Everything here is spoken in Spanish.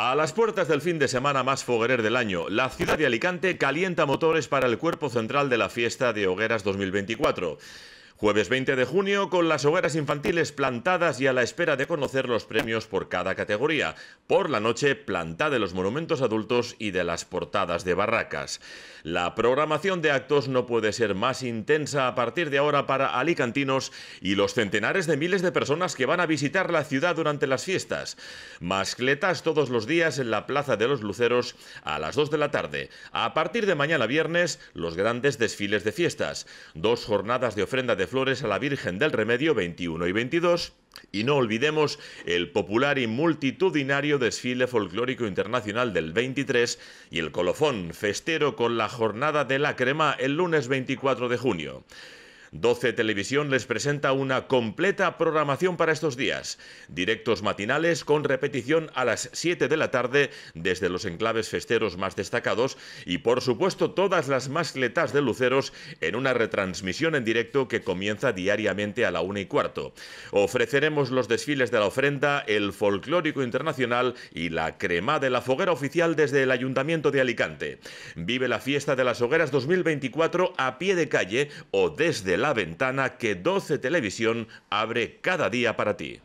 A las puertas del fin de semana más foguerer del año, la ciudad de Alicante calienta motores para el cuerpo central de la fiesta de hogueras 2024. Jueves 20 de junio, con las hogueras infantiles plantadas y a la espera de conocer los premios por cada categoría. Por la noche, planta de los monumentos adultos y de las portadas de barracas. La programación de actos no puede ser más intensa a partir de ahora para alicantinos y los centenares de miles de personas que van a visitar la ciudad durante las fiestas. Mascletas todos los días en la Plaza de los Luceros a las 2 de la tarde. A partir de mañana viernes, los grandes desfiles de fiestas. Dos jornadas de ofrenda de flores a la Virgen del Remedio 21 y 22 y no olvidemos el popular y multitudinario desfile folclórico internacional del 23 y el colofón festero con la jornada de la crema el lunes 24 de junio. 12 Televisión les presenta una completa programación para estos días. Directos matinales con repetición a las 7 de la tarde desde los enclaves festeros más destacados y por supuesto todas las mascletas de luceros en una retransmisión en directo que comienza diariamente a la una y cuarto. Ofreceremos los desfiles de la ofrenda, el folclórico internacional y la crema de la foguera oficial desde el Ayuntamiento de Alicante. Vive la fiesta de las hogueras 2024 a pie de calle o desde la ventana que 12 Televisión abre cada día para ti.